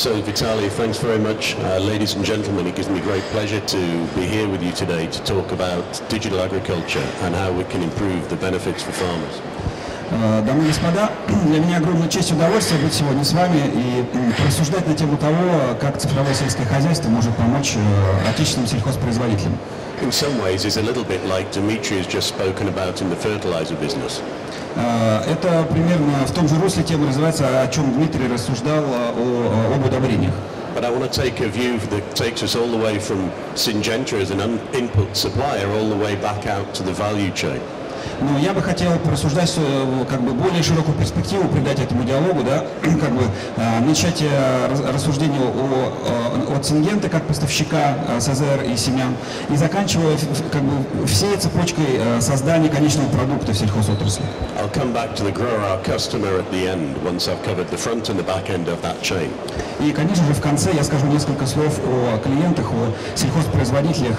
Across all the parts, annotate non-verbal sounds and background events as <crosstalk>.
So, Vitaly, thanks very much. Uh, ladies and gentlemen, it gives me great pleasure to be here with you today to talk about digital agriculture and how we can improve the benefits for farmers. Э, Дамы и господа, <clears throat> для меня огромная честь и удовольствие быть сегодня с вами и порассуждать на тему того, как цифровое сельское хозяйство может помочь э, отечественным сельхозпроизводителям. In some ways, it's a little bit like Dimitri has just spoken about in the fertilizer business. Э, Это примерно в том же русле тема развивается, о чем Дмитрий рассуждал о, об удобрениях. But I want to take a view that takes us all the way from Syngenta as an input supplier all the way back out to the value chain. Но я бы хотел порассуждать э, как бы более широкую перспективу, придать этому диалогу, да, <clears throat> как бы э, начать э, рассуждение о, о, от Сингента как поставщика СЗР и семян и заканчивая как бы всей цепочкой создания конечного продукта в сельхозотрасли. I'll come back to the grower, our customer, at the end once I've covered the front and the back end of that chain. И, конечно же, в конце я скажу несколько слов о клиентах, о сельхозпроизводителях,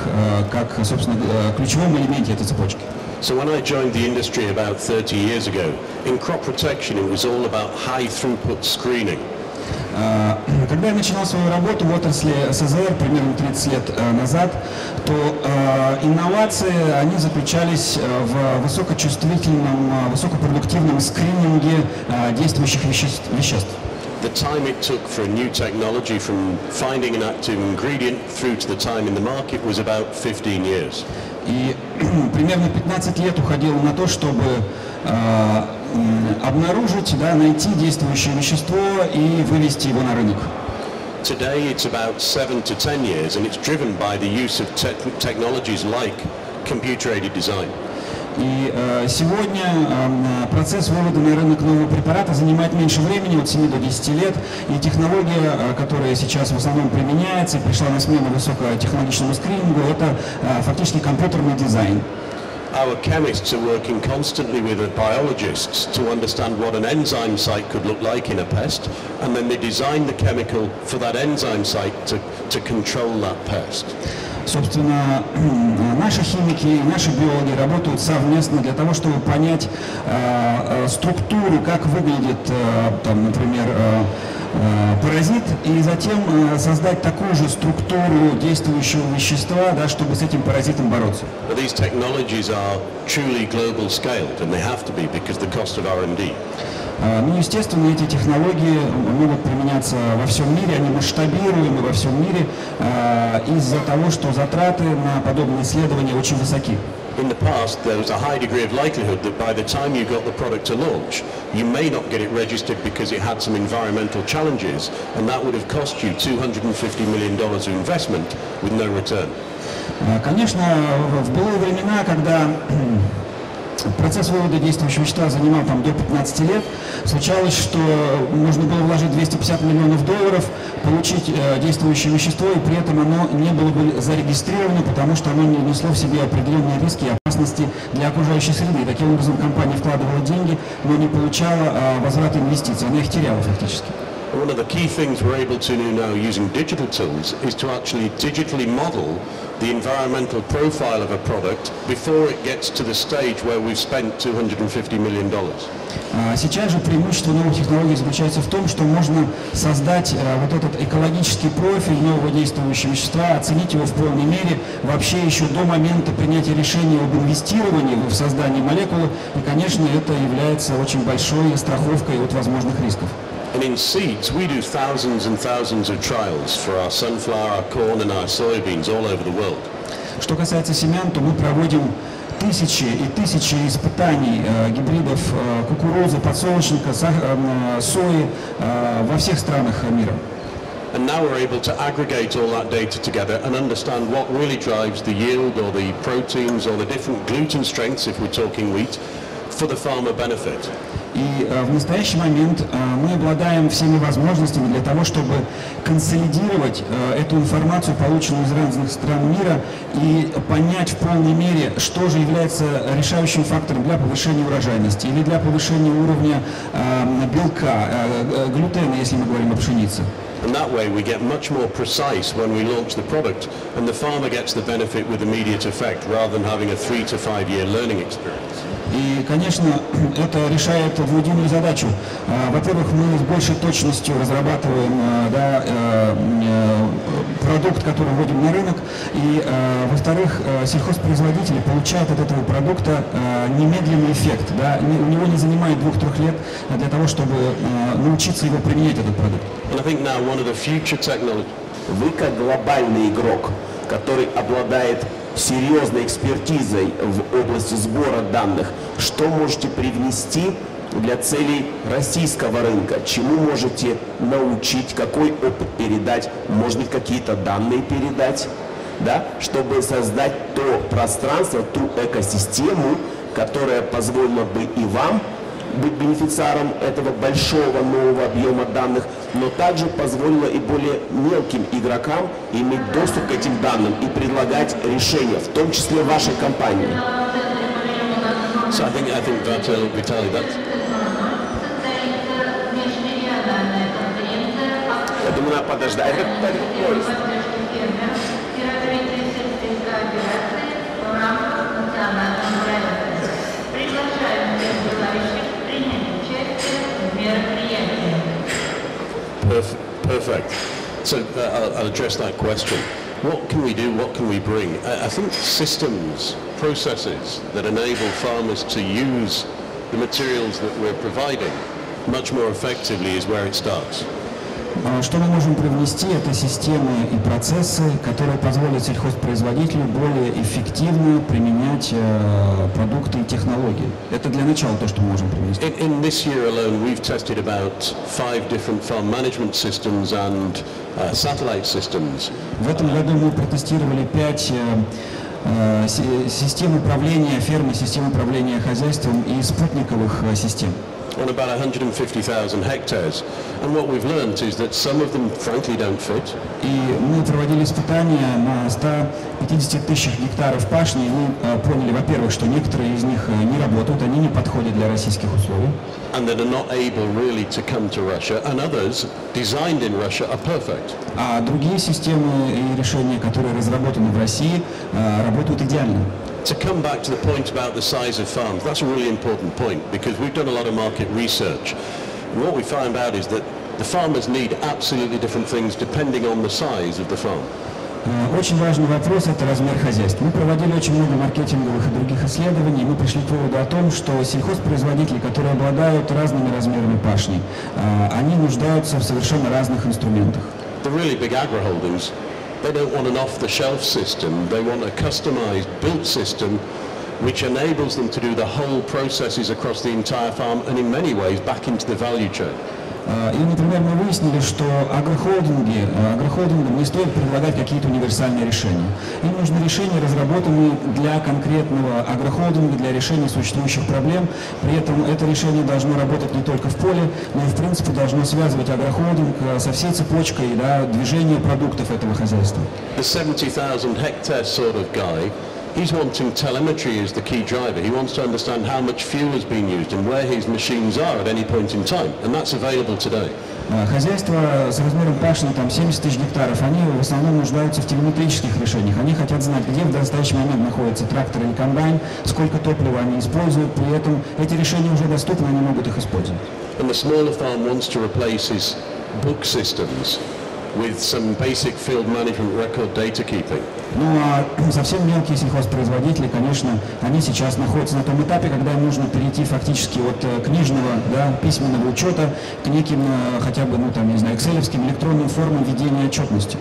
как, собственно, ключевом элементе этой цепочки. So when I joined the industry about 30 years ago, in crop protection it was all about high throughput screening. Э, <clears throat> Когда я начинал свою работу в отрасли СЗР примерно 30 лет э, назад, то э, инновации, они заключались э, в высокочувствительном, э, высокопродуктивном скрининге э, действующих веществ. веществ. The time it took for a new technology from finding an active ingredient through to the time in the market was about 15 years. И <clears throat> примерно 15 лет уходило на то, чтобы э, обнаружить, да, найти действующее вещество и вывести его на рынок. Today it's about 7 to 10 years and it's driven by the use of te- technologies like computer-aided design. И э, сегодня э, процесс вывода на рынок нового препарата занимает меньше времени, от 7 до 10 лет. И технология, э, которая сейчас в основном применяется пришла на смену высокотехнологичному скринингу, это э, фактически компьютерный дизайн. Our chemists are working constantly with biologists to understand what an enzyme site could look like in a pest, and then they design the chemical for that enzyme site to, to control that pest. Собственно, <clears throat> наши химики и наши биологи работают совместно для того, чтобы понять э, э, структуру, как выглядит, э, там, например, э, э, паразит, и затем э, создать такую же структуру действующего вещества, да, чтобы с этим паразитом бороться. These are truly scaled, and they have to be because the cost of R&D. Э, Ну, естественно, эти технологии могут применяться во всем мире, они масштабируемы во всем мире э, из-за того, что затраты на подобные исследования очень высоки. In the past, there was a high degree of likelihood that by the time you got the product to launch, you may not get it registered because it had some environmental challenges, and that would have cost you $250 million of investment with no return. Э, Конечно, в былые времена, когда процесс вывода действующего вещества занимал там до 15 лет, случалось, что можно было вложить 250 миллионов долларов, получить э, действующее вещество, и при этом оно не было бы зарегистрировано, потому что оно не несло в себе определенные риски и опасности для окружающей среды. Таким образом, компания вкладывала деньги, но не получала э, возврата инвестиций, она их теряла фактически. One of the key things we're able to do now using digital tools is to actually digitally model the environmental profile of a product before it gets to the stage where we've spent $250 million. А Сейчас же преимущество новых технологий заключается в том, что можно создать э, вот этот экологический профиль нового действующего вещества, оценить его в полной мере вообще еще до момента принятия решения об инвестировании в создание молекулы. И, конечно, это является очень большой страховкой от возможных рисков. And in seeds, we do thousands and thousands of trials for our sunflower, our corn and our soybeans all over the world. Что касается семян, то мы проводим тысячи и тысячи испытаний э, гибридов э, кукурузы, подсолнечника, сах- э, сои э, во всех странах мира. And now we're able to aggregate all that data together and understand what really drives the yield or the proteins or the different gluten strengths, if we're talking wheat, for the farmer benefit. И э, в настоящий момент э, мы обладаем всеми возможностями для того, чтобы консолидировать э, эту информацию, полученную из разных стран мира, и понять в полной мере, что же является решающим фактором для повышения урожайности или для повышения уровня белка, глютена, если мы говорим о пшенице. And that way we get much more precise when we launch the product and the farmer gets the benefit with immediate effect rather than having a three to five year learning experience. И, конечно, <clears throat> это решает двуединую задачу. А, Во-первых, мы с большей точностью разрабатываем а, да, э, э, продукт, который вводим на рынок. И, э, во-вторых, сельхозпроизводители получают от этого продукта немедленный эффект. Да? У него не занимает двух-трех лет для того, чтобы научиться его применять, этот продукт. Вы как глобальный игрок, который обладает серьезной экспертизой в области сбора данных, что можете привнести для целей российского рынка? Чему можете научить, какой опыт передать, может быть, какие-то данные передать, да, чтобы создать то пространство, ту экосистему, которая позволила бы и вам быть бенефициаром этого большого нового объема данных, но также позволило и более мелким игрокам иметь доступ к этим данным и предлагать решения, в том числе вашей компании. So I think, I think Vital, Vitaly, that's, Я думаю, надо подождать. Это, это поезд. Perfect. So uh, I'll, address that question. What can we do? What can we bring? I think systems, processes that enable farmers to use the materials that we're providing much more effectively is where it starts. А, Что мы можем привнести, это системы и процессы, которые позволят сельхозпроизводителю более эффективно применять э, продукты и технологии. Это для начала то, что мы можем привнести. In, in this year alone, we've tested about five different farm management systems and uh, satellite systems. В этом году мы протестировали пять э, э, си- систем управления фермой, систем управления хозяйством и спутниковых э, систем. On about 150,000 hectares. And what we've learned is that some of them frankly don't fit. И мы проводили испытания на 150 тысячах гектаров пашни, и мы э, поняли, во-первых, что некоторые из них э, не работают, они не подходят для российских условий. and that are not able really to come to Russia, and others designed in Russia are perfect. А другие системы и решения, которые разработаны в России, э, работают идеально. To come back to the point about the size of farms, that's a really important point because we've done a lot of market research. And what we found out is that the farmers need absolutely different things depending on the size of the farm. Э, Очень важный вопрос – это размер хозяйств. Мы проводили очень много маркетинговых и других исследований, и мы пришли к выводу о том, что сельхозпроизводители, которые обладают разными размерами пашни, э, они нуждаются в совершенно разных инструментах. The really big agri-holdings, they don't want an off-the-shelf system, they want a customized, built system which enables them to do the whole processes across the entire farm and in many ways back into the value chain. Э, И, например, мы выяснили, что агрохолдинги, э, агрохолдингам не стоит предлагать какие-то универсальные решения. Им нужны решения, разработанные для конкретного агрохолдинга, для решения существующих проблем. При этом это решение должно работать не только в поле, но и в принципе должно связывать агрохолдинг э, со всей цепочкой да, движения продуктов этого хозяйства. The 70,000 hectare sort of guy, he's wanting telemetry as the key driver. He wants to understand how much fuel has been used and where his machines are at any point in time. And that's available today. Э, Хозяйства с размером пашни там 70 тысяч гектаров, они в основном нуждаются в телеметрических решениях. Они хотят знать, где в настоящий момент находится трактор или комбайн, сколько топлива они используют. При этом эти решения уже доступны, они могут их использовать. And the smaller farm wants to replace his book systems with some basic field management record data keeping. Ну а совсем мелкие сельхозпроизводители, конечно, они сейчас находятся на том этапе, когда им нужно перейти фактически от э, книжного, да, письменного учета к неким э, хотя бы, ну там, не знаю, экселевским электронным формам ведения отчетности.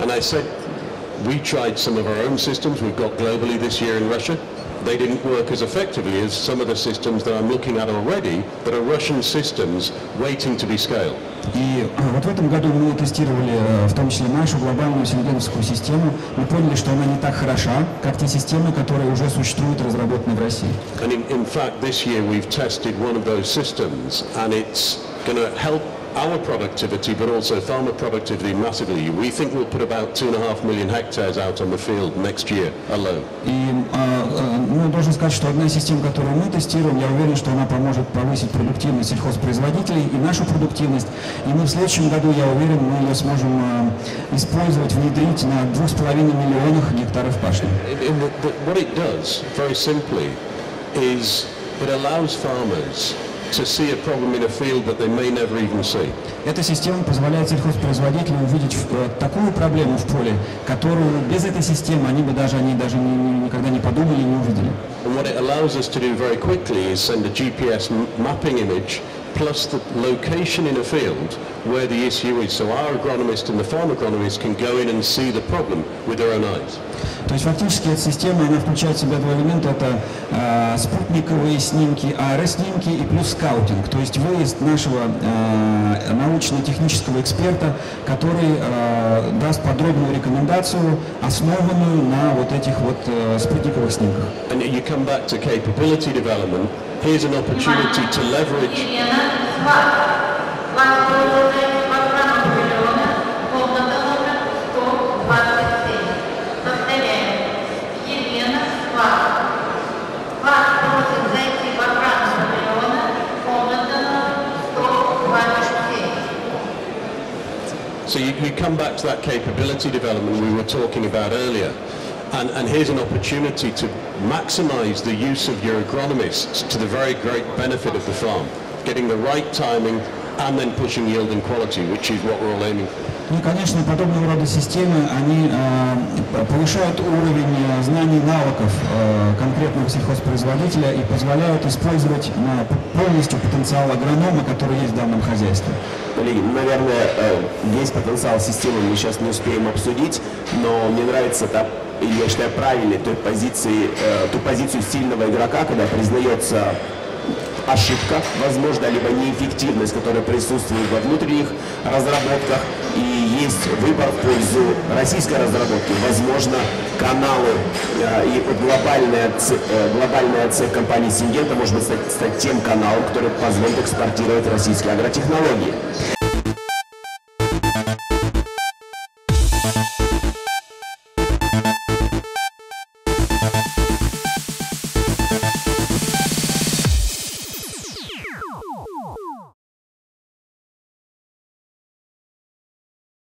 And I said, we tried some of our own systems we've got globally this year in Russia. They didn't work as effectively as some of the systems that I'm looking at already that are Russian systems waiting to be scaled. И э, вот в этом году мы тестировали э, в том числе нашу глобальную синергетическую систему. Мы поняли, что она не так хороша, как те системы, которые уже существуют и разработаны в России. And in, in fact, this year we've tested one of those systems and it's going to help our productivity, but also farmer productivity massively. We think we'll put about two and a half million hectares out on the field next year alone. И а, а, ну, должен сказать, что одна из систем, которую мы тестируем, я уверен, что она поможет повысить продуктивность сельхозпроизводителей и нашу продуктивность. И мы в следующем году, я уверен, мы ее сможем а, использовать, внедрить на 2,5 миллионах гектаров пашни. What it does, very simply, is it allows farmers to see a problem in a field that they may never even see. Эта система позволяет сельхозпроизводителям увидеть э, такую проблему в поле, которую без этой системы они бы даже, они даже ни- ни- никогда не подумали и не увидели. And what it allows us to do very quickly is send a GPS mapping image plus the location in a field where the issue is. So our agronomist and the farm agronomist can go in and see the problem with their own eyes. То есть фактически эта система, она включает в себя два элемента. Это э, спутниковые снимки, АРС-снимки и плюс скаутинг. То есть выезд нашего э, научно-технического эксперта, который э, даст подробную рекомендацию, основанную на вот этих вот э, спутниковых снимках. And you come back to capability development. here's an opportunity to leverage So you, you come back to that capability development we were talking about earlier. And, and here's an opportunity to maximize the use of your agronomists to the very great benefit of the farm, getting the right timing and then pushing yield and quality, which is what we're all aiming for. Ну конечно, подобного рода системы, они э, повышают уровень э, знаний и навыков э, конкретного сельхозпроизводителя и позволяют использовать на полностью потенциал агронома, который есть в данном хозяйстве. Коллеги, ну, наверное, э, весь потенциал системы мы сейчас не успеем обсудить, но мне нравится та, и я считаю правильной той позиции, э, ту позицию сильного игрока, когда признается ошибка, возможно, либо неэффективность, которая присутствует во внутренних разработках, и есть выбор в пользу российской разработки. Возможно, каналы э, и глобальная, ц- э, глобальная цель компании Сингента может быть стать, стать тем каналом, который позволит экспортировать российские агротехнологии.